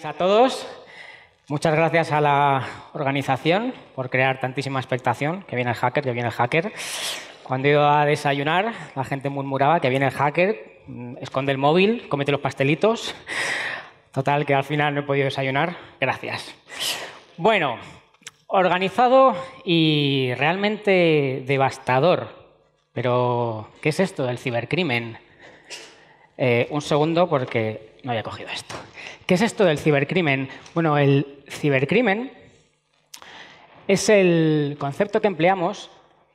días a todos. Muchas gracias a la organización por crear tantísima expectación. Que viene el hacker, que viene el hacker. Cuando iba a desayunar, la gente murmuraba que viene el hacker, mm, esconde el móvil, comete los pastelitos. Total, que al final no he podido desayunar. Gracias. Bueno, organizado y realmente devastador. Pero, ¿qué es esto del cibercrimen? Eh, un segundo porque no había cogido esto. ¿Qué es esto del cibercrimen? Bueno, el cibercrimen es el concepto que empleamos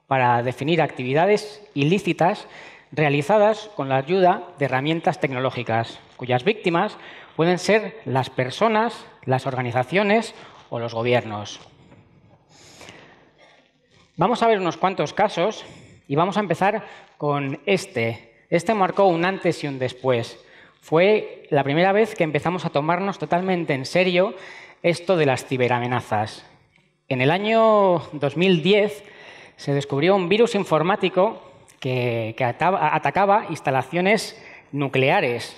para definir actividades ilícitas realizadas con la ayuda de herramientas tecnológicas, cuyas víctimas pueden ser las personas, las organizaciones o los gobiernos. Vamos a ver unos cuantos casos y vamos a empezar con este, este marcó un antes y un después. Fue la primera vez que empezamos a tomarnos totalmente en serio esto de las ciberamenazas. En el año 2010 se descubrió un virus informático que, atacaba instalaciones nucleares.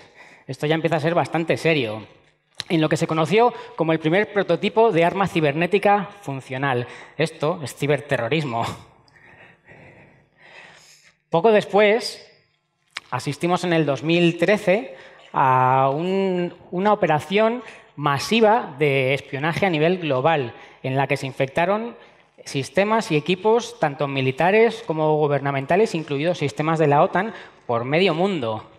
Esto ya empieza a ser bastante serio. En lo que se conoció como el primer prototipo de arma cibernética funcional. Esto es ciberterrorismo. Poco después, asistimos en el 2013 a una operación masiva de espionaje a nivel global, en la que se infectaron sistemas y equipos, tanto militares como gubernamentales, incluidos sistemas de la OTAN, por medio mundo.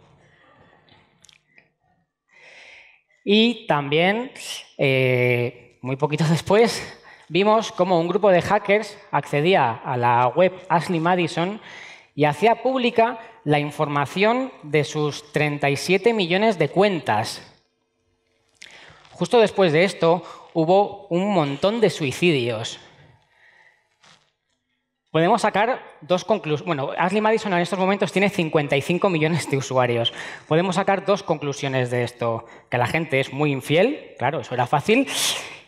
Y también, eh, muy poquito después, vimos cómo un grupo de hackers accedía a la web Ashley Madison y hacía pública la información de sus 37 millones de cuentas. Justo después de esto hubo un montón de suicidios. Podemos sacar dos conclusiones. Bueno, Ashley Madison en estos momentos tiene 55 millones de usuarios. Podemos sacar dos conclusiones de esto. Que la gente es muy infiel, claro, eso era fácil.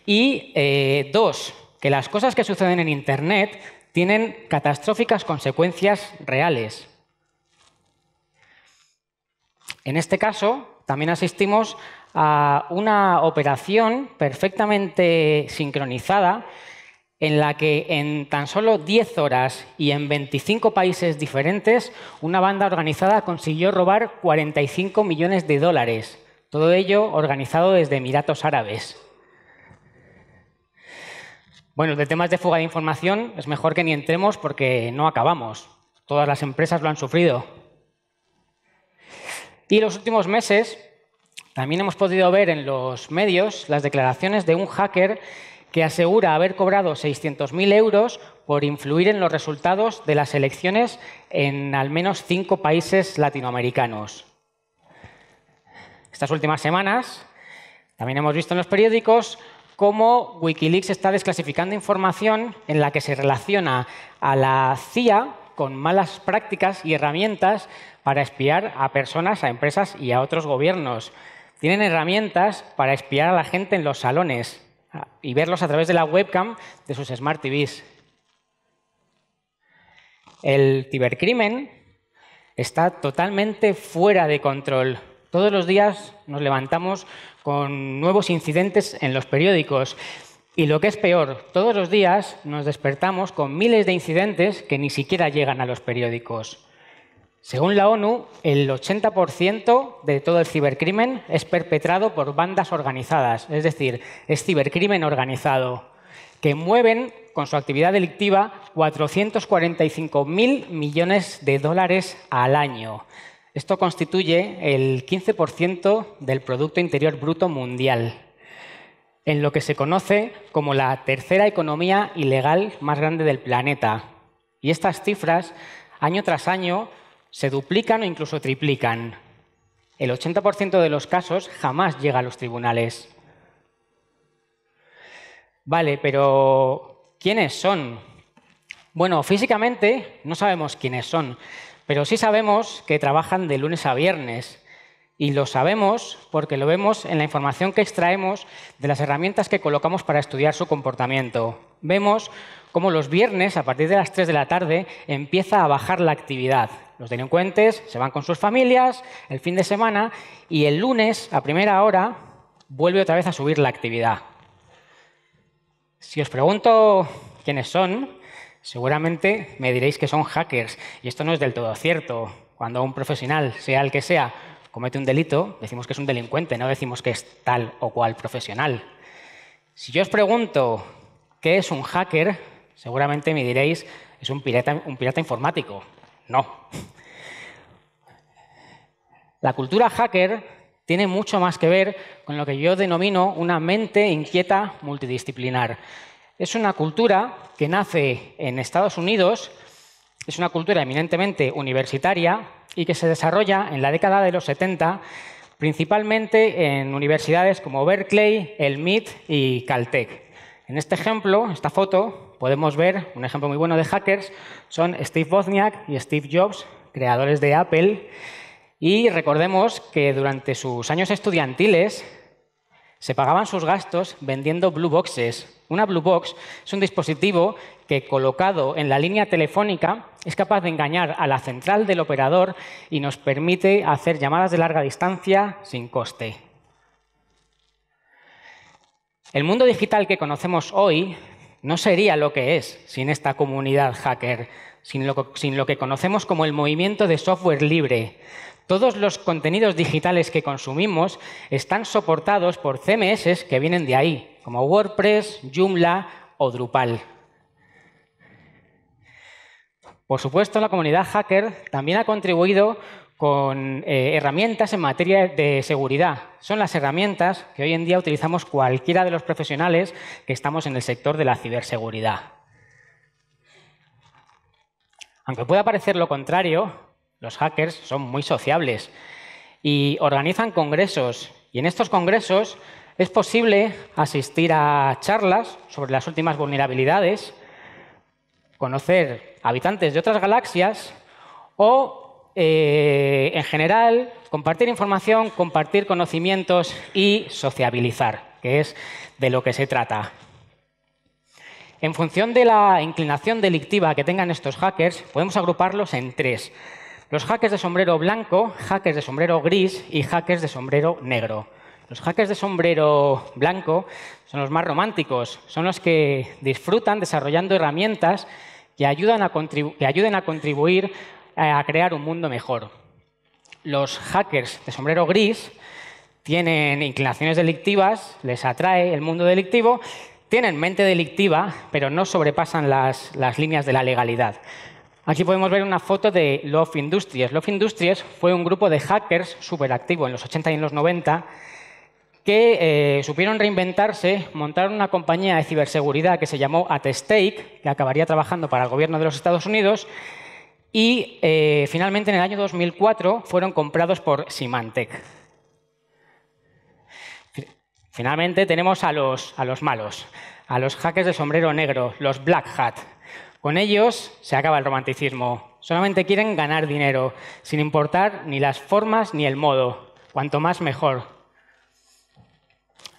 Y eh, dos, que las cosas que suceden en Internet tienen catastróficas consecuencias reales. En este caso, también asistimos a una operación perfectamente sincronizada en la que en tan solo 10 horas y en 25 países diferentes, una banda organizada consiguió robar 45 millones de dólares. Todo ello organizado desde Emiratos Árabes. Bueno, de temas de fuga de información es mejor que ni entremos porque no acabamos. Todas las empresas lo han sufrido. Y en los últimos meses también hemos podido ver en los medios las declaraciones de un hacker que asegura haber cobrado 600.000 euros por influir en los resultados de las elecciones en al menos cinco países latinoamericanos. Estas últimas semanas también hemos visto en los periódicos cómo Wikileaks está desclasificando información en la que se relaciona a la CIA con malas prácticas y herramientas para espiar a personas, a empresas y a otros gobiernos. Tienen herramientas para espiar a la gente en los salones y verlos a través de la webcam de sus Smart TVs. El cibercrimen está totalmente fuera de control. Todos los días nos levantamos con nuevos incidentes en los periódicos. Y lo que es peor, todos los días nos despertamos con miles de incidentes que ni siquiera llegan a los periódicos. Según la ONU, el 80% de todo el cibercrimen es perpetrado por bandas organizadas, es decir, es cibercrimen organizado, que mueven con su actividad delictiva 445.000 millones de dólares al año. Esto constituye el 15% del Producto Interior Bruto mundial, en lo que se conoce como la tercera economía ilegal más grande del planeta. Y estas cifras, año tras año, se duplican o incluso triplican. El 80% de los casos jamás llega a los tribunales. Vale, pero ¿quiénes son? Bueno, físicamente no sabemos quiénes son, pero sí sabemos que trabajan de lunes a viernes. Y lo sabemos porque lo vemos en la información que extraemos de las herramientas que colocamos para estudiar su comportamiento. Vemos cómo los viernes, a partir de las 3 de la tarde, empieza a bajar la actividad. Los delincuentes se van con sus familias el fin de semana y el lunes, a primera hora, vuelve otra vez a subir la actividad. Si os pregunto quiénes son, seguramente me diréis que son hackers. Y esto no es del todo cierto. Cuando un profesional, sea el que sea, comete un delito, decimos que es un delincuente, no decimos que es tal o cual profesional. Si yo os pregunto qué es un hacker, seguramente me diréis, es un pirata, un pirata informático. No. La cultura hacker tiene mucho más que ver con lo que yo denomino una mente inquieta multidisciplinar. Es una cultura que nace en Estados Unidos, es una cultura eminentemente universitaria y que se desarrolla en la década de los 70 principalmente en universidades como Berkeley, el MIT y Caltech. En este ejemplo, esta foto, podemos ver un ejemplo muy bueno de hackers, son Steve Wozniak y Steve Jobs, creadores de Apple, y recordemos que durante sus años estudiantiles se pagaban sus gastos vendiendo blue boxes. Una blue box es un dispositivo que colocado en la línea telefónica es capaz de engañar a la central del operador y nos permite hacer llamadas de larga distancia sin coste. El mundo digital que conocemos hoy no sería lo que es sin esta comunidad hacker, sin lo, que conocemos como el movimiento de software libre, todos los contenidos digitales que consumimos están soportados por CMS que vienen de ahí, como WordPress, Joomla o Drupal. Por supuesto, la comunidad hacker también ha contribuido con eh, herramientas en materia de seguridad. Son las herramientas que hoy en día utilizamos cualquiera de los profesionales que estamos en el sector de la ciberseguridad. Aunque pueda parecer lo contrario, los hackers son muy sociables y organizan congresos. Y en estos congresos es posible asistir a charlas sobre las últimas vulnerabilidades, conocer habitantes de otras galaxias o, eh, en general, compartir información, compartir conocimientos y sociabilizar, que es de lo que se trata. En función de la inclinación delictiva que tengan estos hackers, podemos agruparlos en tres. Los hackers de sombrero blanco, hackers de sombrero gris y hackers de sombrero negro. Los hackers de sombrero blanco son los más románticos, son los que disfrutan desarrollando herramientas que, ayudan a ayuden a contribuir a crear un mundo mejor. Los hackers de sombrero gris tienen inclinaciones delictivas, les atrae el mundo delictivo, tienen mente delictiva, pero no sobrepasan las líneas de la legalidad. Aquí podemos ver una foto de Love Industries. Love Industries fue un grupo de hackers súper activo en los 80 y en los 90 que eh, supieron reinventarse, montaron una compañía de ciberseguridad que se llamó Atestake, que acabaría trabajando para el gobierno de los Estados Unidos, y eh, finalmente en el año 2004 fueron comprados por Symantec. Finalmente tenemos a los, a los malos, a los hackers de sombrero negro, los Black Hat. Con ellos se acaba el romanticismo. Solamente quieren ganar dinero, sin importar ni las formas ni el modo. Cuanto más, mejor.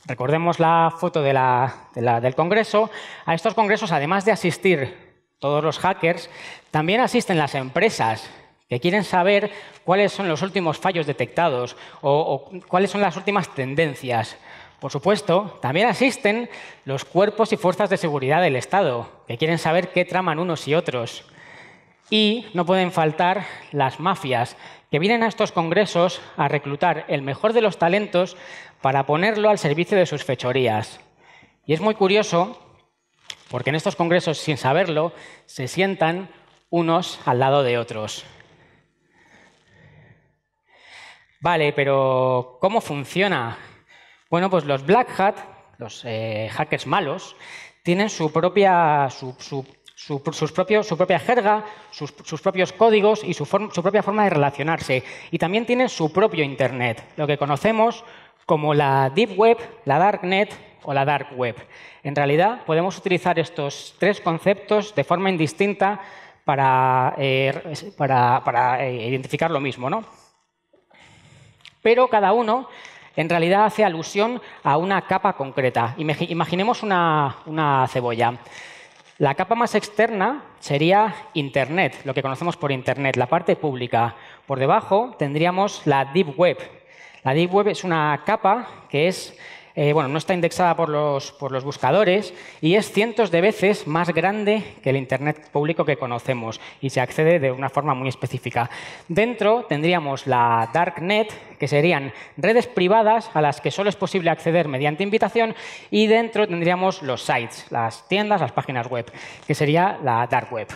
Recordemos la foto del Congreso. A estos congresos, además de asistir todos los hackers, también asisten las empresas que quieren saber cuáles son los últimos fallos detectados o cuáles son las últimas tendencias. Por supuesto, también asisten los cuerpos y fuerzas de seguridad del Estado, que quieren saber qué traman unos y otros. Y no pueden faltar las mafias, que vienen a estos congresos a reclutar el mejor de los talentos para ponerlo al servicio de sus fechorías. Y es muy curioso, porque en estos congresos, sin saberlo, se sientan unos al lado de otros. Vale, pero ¿cómo funciona bueno, pues los Black Hat, los eh, hackers malos, tienen su propia, su, sus propios, su propia jerga, sus, propios códigos y su, su, propia forma de relacionarse. Y también tienen su propio Internet, lo que conocemos como la Deep Web, la Dark Net o la Dark Web. En realidad, podemos utilizar estos tres conceptos de forma indistinta para, eh, para, para eh, identificar lo mismo. ¿no? Pero cada uno en realidad hace alusión a una capa concreta. Imaginemos una, cebolla. La capa más externa sería Internet, lo que conocemos por Internet, la parte pública. Por debajo tendríamos la Deep Web. La Deep Web es una capa que es eh, bueno, no está indexada por los, por los, buscadores y es cientos de veces más grande que el Internet público que conocemos y se accede de una forma muy específica. Dentro tendríamos la Darknet, que serían redes privadas a las que solo es posible acceder mediante invitación y dentro tendríamos los sites, las tiendas, las páginas web, que sería la Dark Web.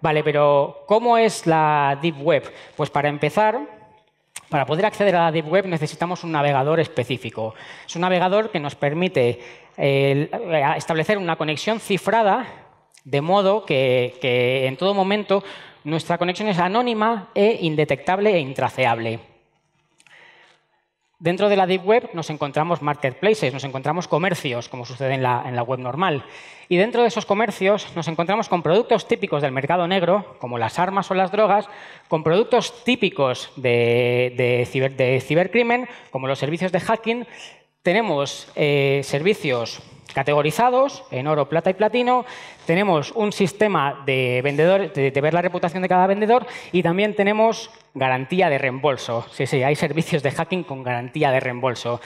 Vale, pero ¿cómo es la Deep Web? Pues para empezar, para poder acceder a la Deep Web necesitamos un navegador específico. Es un navegador que nos permite eh, establecer una conexión cifrada de modo que, en todo momento nuestra conexión es anónima e indetectable e intraceable. Dentro de la Deep Web nos encontramos marketplaces, nos encontramos comercios, como sucede en la, web normal. Y dentro de esos comercios nos encontramos con productos típicos del mercado negro, como las armas o las drogas, con productos típicos de, cibercrimen, como los servicios de hacking. Tenemos eh, servicios categorizados en oro, plata y platino. Tenemos un sistema de, vendedor, de, ver la reputación de cada vendedor y también tenemos garantía de reembolso. Sí, sí, hay servicios de hacking con garantía de reembolso.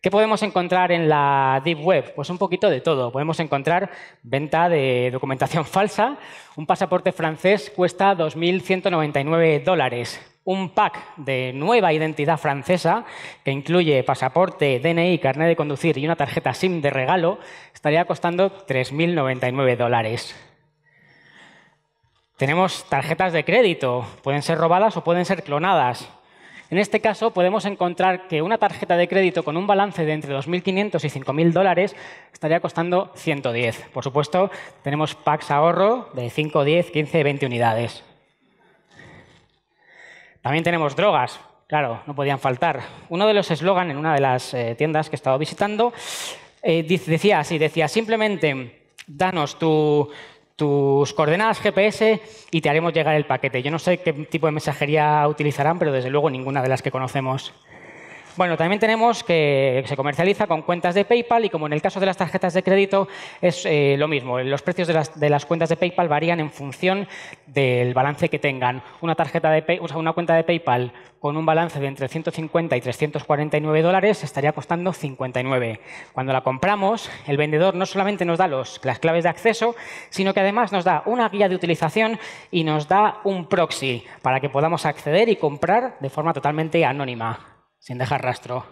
¿Qué podemos encontrar en la Deep Web? Pues un poquito de todo. Podemos encontrar venta de documentación falsa. Un pasaporte francés cuesta 2.199 dólares un pack de nueva identidad francesa que incluye pasaporte, DNI, carnet de conducir y una tarjeta SIM de regalo estaría costando 3.099 dólares. Tenemos tarjetas de crédito, pueden ser robadas o pueden ser clonadas. En este caso podemos encontrar que una tarjeta de crédito con un balance de entre 2.500 y 5.000 dólares estaría costando 110. Por supuesto, tenemos packs ahorro de 5, 10, 15, 20 unidades. También tenemos drogas, claro, no podían faltar. Uno de los eslogans en una de las eh, tiendas que he estado visitando eh, decía así, decía simplemente, danos tus coordenadas GPS y te haremos llegar el paquete. Yo no sé qué tipo de mensajería utilizarán, pero desde luego ninguna de las que conocemos. Bueno, también tenemos que se comercializa con cuentas de PayPal y como en el caso de las tarjetas de crédito es eh, lo mismo. Los precios de las, cuentas de PayPal varían en función del balance que tengan. Una, tarjeta de una cuenta de PayPal con un balance de entre 150 y 349 dólares estaría costando 59. Cuando la compramos, el vendedor no solamente nos da las claves de acceso, sino que además nos da una guía de utilización y nos da un proxy para que podamos acceder y comprar de forma totalmente anónima sin dejar rastro.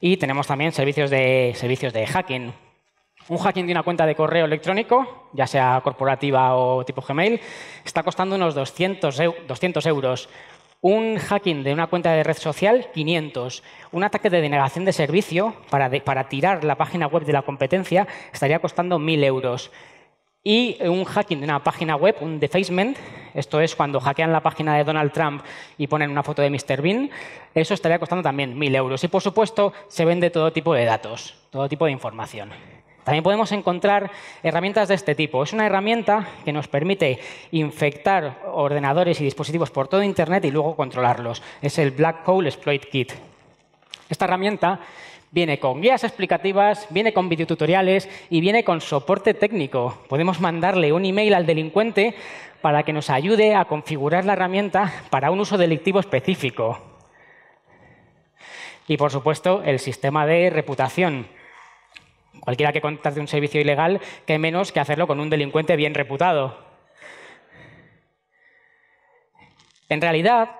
Y tenemos también servicios de, servicios de hacking. Un hacking de una cuenta de correo electrónico, ya sea corporativa o tipo Gmail, está costando unos 200, euros. Un hacking de una cuenta de red social, 500. Un ataque de denegación de servicio para, para tirar la página web de la competencia estaría costando 1.000 euros. Y un hacking de una página web, un defacement, esto es cuando hackean la página de Donald Trump y ponen una foto de Mr. Bean, eso estaría costando también 1.000 euros. Y por supuesto, se vende todo tipo de datos, todo tipo de información. También podemos encontrar herramientas de este tipo. Es una herramienta que nos permite infectar ordenadores y dispositivos por todo Internet y luego controlarlos. Es el Black Hole Exploit Kit. Esta herramienta Viene con guías explicativas, viene con videotutoriales y viene con soporte técnico. Podemos mandarle un email al delincuente para que nos ayude a configurar la herramienta para un uso delictivo específico. Y, por supuesto, el sistema de reputación. Cualquiera que contrate un servicio ilegal, qué menos que hacerlo con un delincuente bien reputado. En realidad,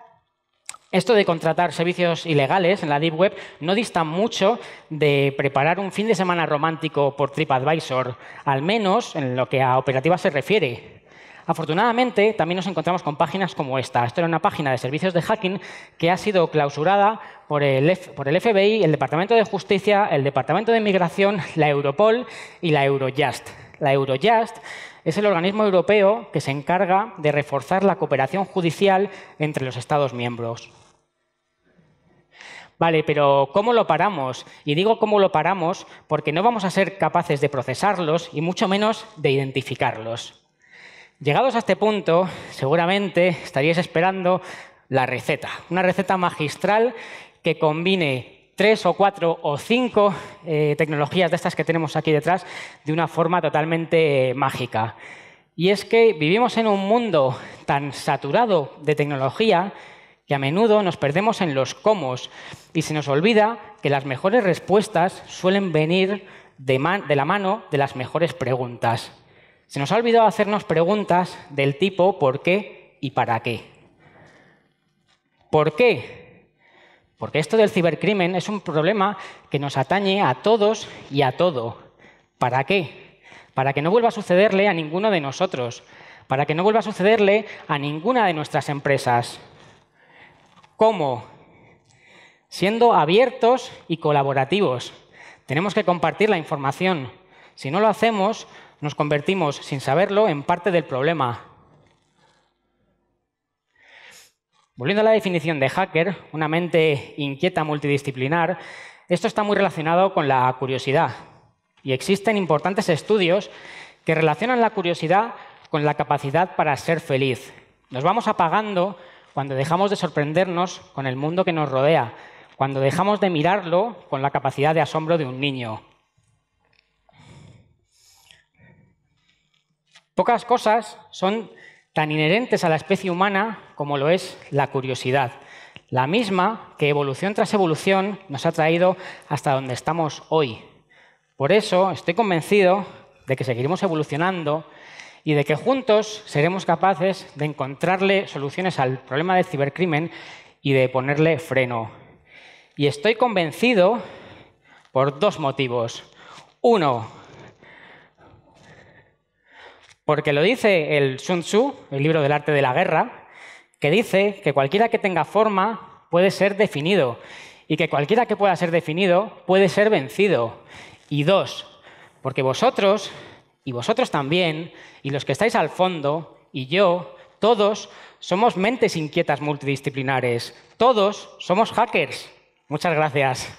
esto de contratar servicios ilegales en la Deep Web no dista mucho de preparar un fin de semana romántico por TripAdvisor, al menos en lo que a operativa se refiere. Afortunadamente, también nos encontramos con páginas como esta. Esto era una página de servicios de hacking que ha sido clausurada por el, FBI, el Departamento de Justicia, el Departamento de Inmigración, la Europol y la Eurojust. La Eurojust es el organismo europeo que se encarga de reforzar la cooperación judicial entre los Estados miembros. Vale, pero ¿cómo lo paramos? Y digo cómo lo paramos porque no vamos a ser capaces de procesarlos y mucho menos de identificarlos. Llegados a este punto, seguramente estaríais esperando la receta, una receta magistral que combine tres o cuatro o cinco eh, tecnologías de estas que tenemos aquí detrás de una forma totalmente mágica. Y es que vivimos en un mundo tan saturado de tecnología que a menudo nos perdemos en los cómo y se nos olvida que las mejores respuestas suelen venir de, de la mano de las mejores preguntas. Se nos ha olvidado hacernos preguntas del tipo ¿por qué y para qué? ¿Por qué? Porque esto del cibercrimen es un problema que nos atañe a todos y a todo. ¿Para qué? Para que no vuelva a sucederle a ninguno de nosotros, para que no vuelva a sucederle a ninguna de nuestras empresas. ¿Cómo? Siendo abiertos y colaborativos. Tenemos que compartir la información. Si no lo hacemos, nos convertimos, sin saberlo, en parte del problema. Volviendo a la definición de hacker, una mente inquieta multidisciplinar, esto está muy relacionado con la curiosidad. Y existen importantes estudios que relacionan la curiosidad con la capacidad para ser feliz. Nos vamos apagando cuando dejamos de sorprendernos con el mundo que nos rodea, cuando dejamos de mirarlo con la capacidad de asombro de un niño. Pocas cosas son tan inherentes a la especie humana como lo es la curiosidad, la misma que evolución tras evolución nos ha traído hasta donde estamos hoy. Por eso estoy convencido de que seguiremos evolucionando y de que juntos seremos capaces de encontrarle soluciones al problema del cibercrimen y de ponerle freno. Y estoy convencido por dos motivos. Uno, porque lo dice el Sun Tzu, el libro del arte de la guerra, que dice que cualquiera que tenga forma puede ser definido y que cualquiera que pueda ser definido puede ser vencido. Y dos, porque vosotros y vosotros también, y los que estáis al fondo, y yo, todos somos mentes inquietas multidisciplinares, todos somos hackers. Muchas gracias.